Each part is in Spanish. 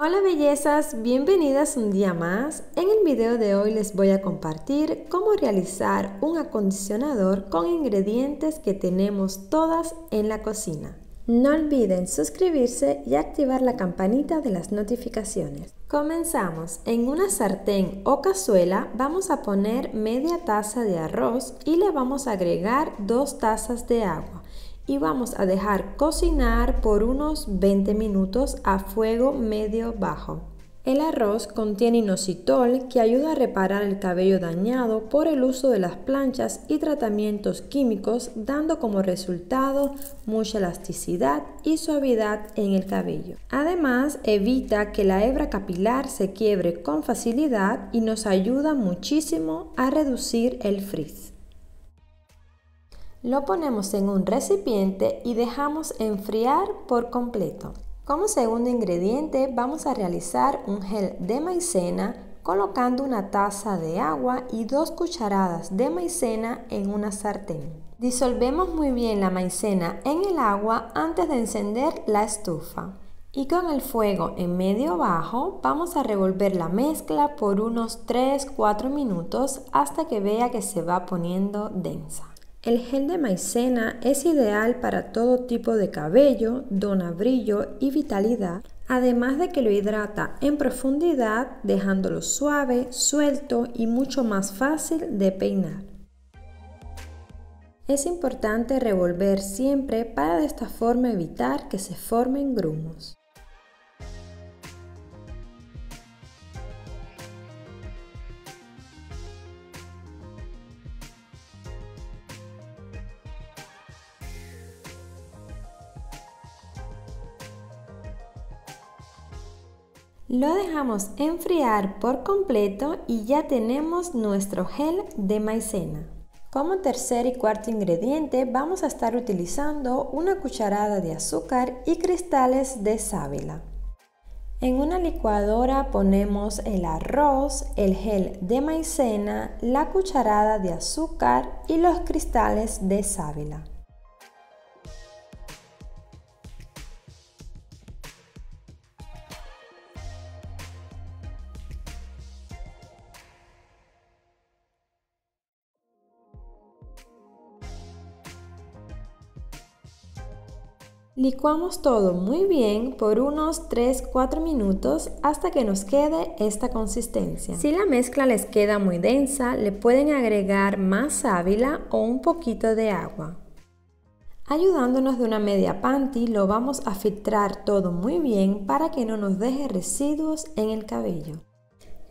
Hola bellezas, bienvenidas un día más. En el video de hoy les voy a compartir cómo realizar un acondicionador con ingredientes que tenemos todas en la cocina. No olviden suscribirse y activar la campanita de las notificaciones. Comenzamos. En una sartén o cazuela vamos a poner media taza de arroz y le vamos a agregar dos tazas de agua y vamos a dejar cocinar por unos 20 minutos a fuego medio bajo. El arroz contiene inositol que ayuda a reparar el cabello dañado por el uso de las planchas y tratamientos químicos dando como resultado mucha elasticidad y suavidad en el cabello. Además evita que la hebra capilar se quiebre con facilidad y nos ayuda muchísimo a reducir el frizz. Lo ponemos en un recipiente y dejamos enfriar por completo. Como segundo ingrediente vamos a realizar un gel de maicena colocando una taza de agua y dos cucharadas de maicena en una sartén. Disolvemos muy bien la maicena en el agua antes de encender la estufa. Y con el fuego en medio bajo vamos a revolver la mezcla por unos 3-4 minutos hasta que vea que se va poniendo densa. El gel de maicena es ideal para todo tipo de cabello, dona brillo y vitalidad, además de que lo hidrata en profundidad dejándolo suave, suelto y mucho más fácil de peinar. Es importante revolver siempre para de esta forma evitar que se formen grumos. Lo dejamos enfriar por completo y ya tenemos nuestro gel de maicena. Como tercer y cuarto ingrediente vamos a estar utilizando una cucharada de azúcar y cristales de sábila. En una licuadora ponemos el arroz, el gel de maicena, la cucharada de azúcar y los cristales de sábila. Licuamos todo muy bien por unos 3-4 minutos hasta que nos quede esta consistencia. Si la mezcla les queda muy densa, le pueden agregar más sábila o un poquito de agua. Ayudándonos de una media panty, lo vamos a filtrar todo muy bien para que no nos deje residuos en el cabello.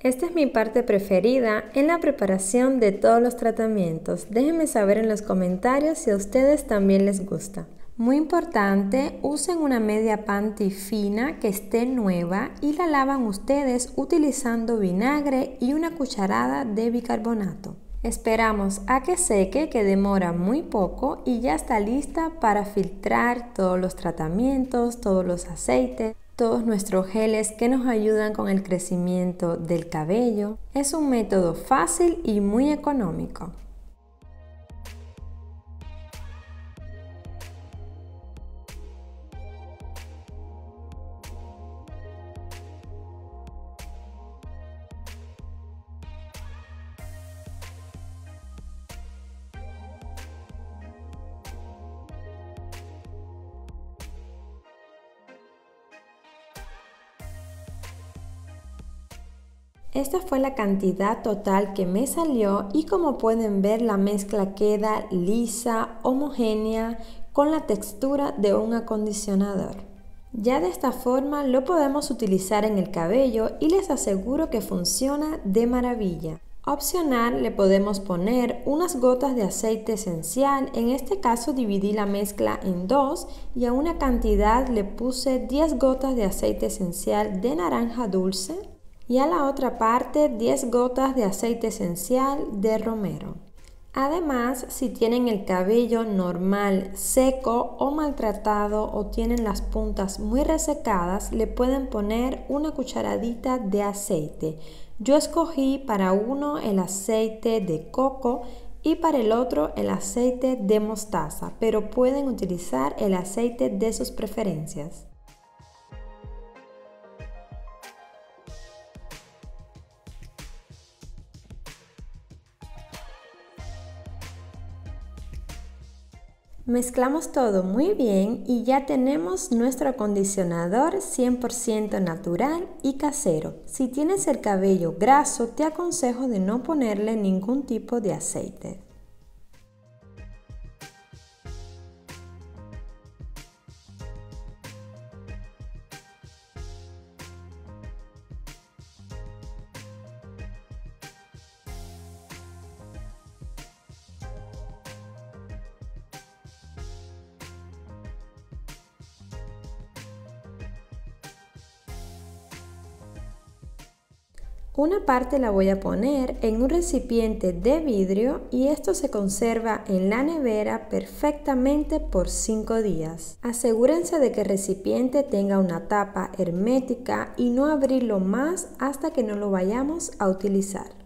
Esta es mi parte preferida en la preparación de todos los tratamientos. Déjenme saber en los comentarios si a ustedes también les gusta. Muy importante, usen una media panty fina que esté nueva y la lavan ustedes utilizando vinagre y una cucharada de bicarbonato. Esperamos a que seque, que demora muy poco y ya está lista para filtrar todos los tratamientos, todos los aceites, todos nuestros geles que nos ayudan con el crecimiento del cabello. Es un método fácil y muy económico. Esta fue la cantidad total que me salió y como pueden ver la mezcla queda lisa, homogénea, con la textura de un acondicionador. Ya de esta forma lo podemos utilizar en el cabello y les aseguro que funciona de maravilla. Opcional le podemos poner unas gotas de aceite esencial, en este caso dividí la mezcla en dos y a una cantidad le puse 10 gotas de aceite esencial de naranja dulce, y a la otra parte 10 gotas de aceite esencial de romero. Además, si tienen el cabello normal, seco o maltratado o tienen las puntas muy resecadas, le pueden poner una cucharadita de aceite. Yo escogí para uno el aceite de coco y para el otro el aceite de mostaza, pero pueden utilizar el aceite de sus preferencias. Mezclamos todo muy bien y ya tenemos nuestro acondicionador 100% natural y casero. Si tienes el cabello graso, te aconsejo de no ponerle ningún tipo de aceite. Una parte la voy a poner en un recipiente de vidrio y esto se conserva en la nevera perfectamente por 5 días. Asegúrense de que el recipiente tenga una tapa hermética y no abrirlo más hasta que no lo vayamos a utilizar.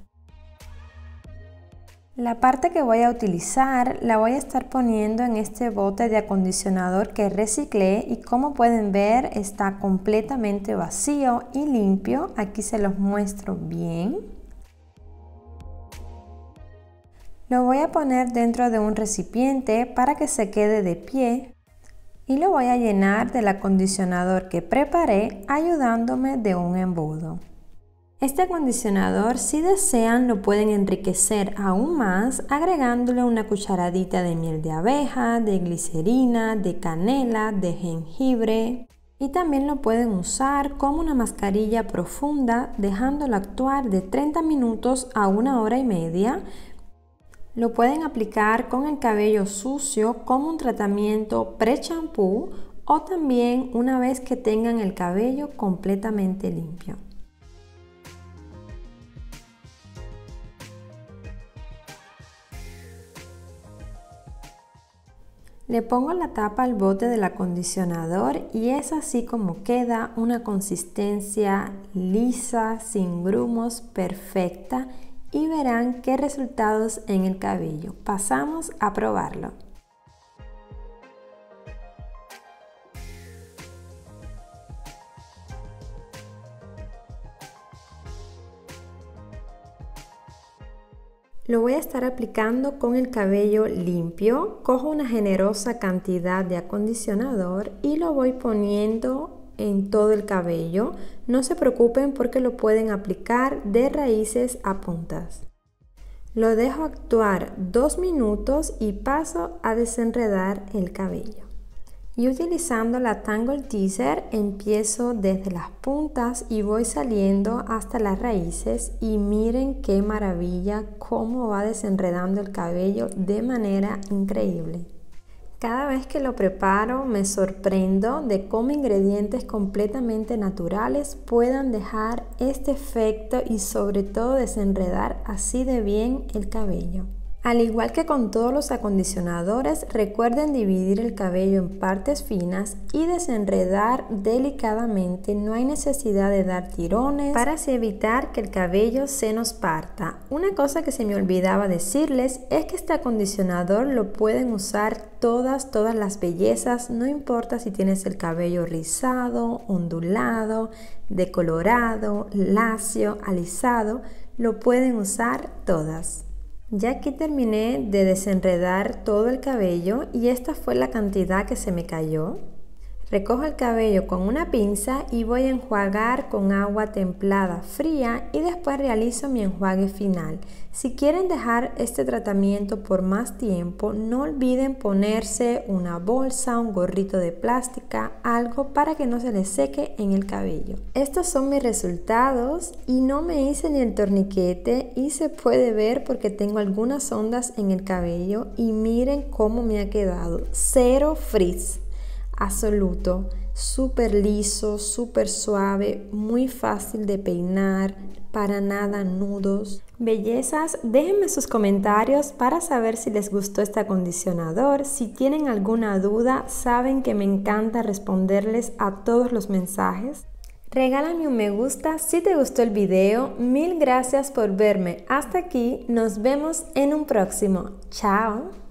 La parte que voy a utilizar la voy a estar poniendo en este bote de acondicionador que reciclé y como pueden ver está completamente vacío y limpio. Aquí se los muestro bien. Lo voy a poner dentro de un recipiente para que se quede de pie y lo voy a llenar del acondicionador que preparé ayudándome de un embudo. Este acondicionador, si desean, lo pueden enriquecer aún más agregándole una cucharadita de miel de abeja, de glicerina, de canela, de jengibre. Y también lo pueden usar como una mascarilla profunda dejándolo actuar de 30 minutos a una hora y media. Lo pueden aplicar con el cabello sucio como un tratamiento pre-champú o también una vez que tengan el cabello completamente limpio. Le pongo la tapa al bote del acondicionador y es así como queda una consistencia lisa, sin grumos, perfecta y verán qué resultados en el cabello. Pasamos a probarlo. Lo voy a estar aplicando con el cabello limpio. Cojo una generosa cantidad de acondicionador y lo voy poniendo en todo el cabello. No se preocupen porque lo pueden aplicar de raíces a puntas. Lo dejo actuar dos minutos y paso a desenredar el cabello. Y utilizando la Tangle Teaser empiezo desde las puntas y voy saliendo hasta las raíces y miren qué maravilla cómo va desenredando el cabello de manera increíble. Cada vez que lo preparo me sorprendo de cómo ingredientes completamente naturales puedan dejar este efecto y sobre todo desenredar así de bien el cabello. Al igual que con todos los acondicionadores, recuerden dividir el cabello en partes finas y desenredar delicadamente. No hay necesidad de dar tirones para evitar que el cabello se nos parta. Una cosa que se me olvidaba decirles es que este acondicionador lo pueden usar todas, todas las bellezas, no importa si tienes el cabello rizado, ondulado, decolorado, lacio, alisado, lo pueden usar todas. Ya aquí terminé de desenredar todo el cabello y esta fue la cantidad que se me cayó. Recojo el cabello con una pinza y voy a enjuagar con agua templada fría y después realizo mi enjuague final. Si quieren dejar este tratamiento por más tiempo, no olviden ponerse una bolsa, un gorrito de plástica, algo para que no se les seque en el cabello. Estos son mis resultados y no me hice ni el torniquete y se puede ver porque tengo algunas ondas en el cabello y miren cómo me ha quedado. Cero frizz absoluto, súper liso, súper suave, muy fácil de peinar, para nada nudos. Bellezas, déjenme sus comentarios para saber si les gustó este acondicionador. Si tienen alguna duda, saben que me encanta responderles a todos los mensajes. Regálame un me gusta si te gustó el video. Mil gracias por verme hasta aquí. Nos vemos en un próximo. Chao.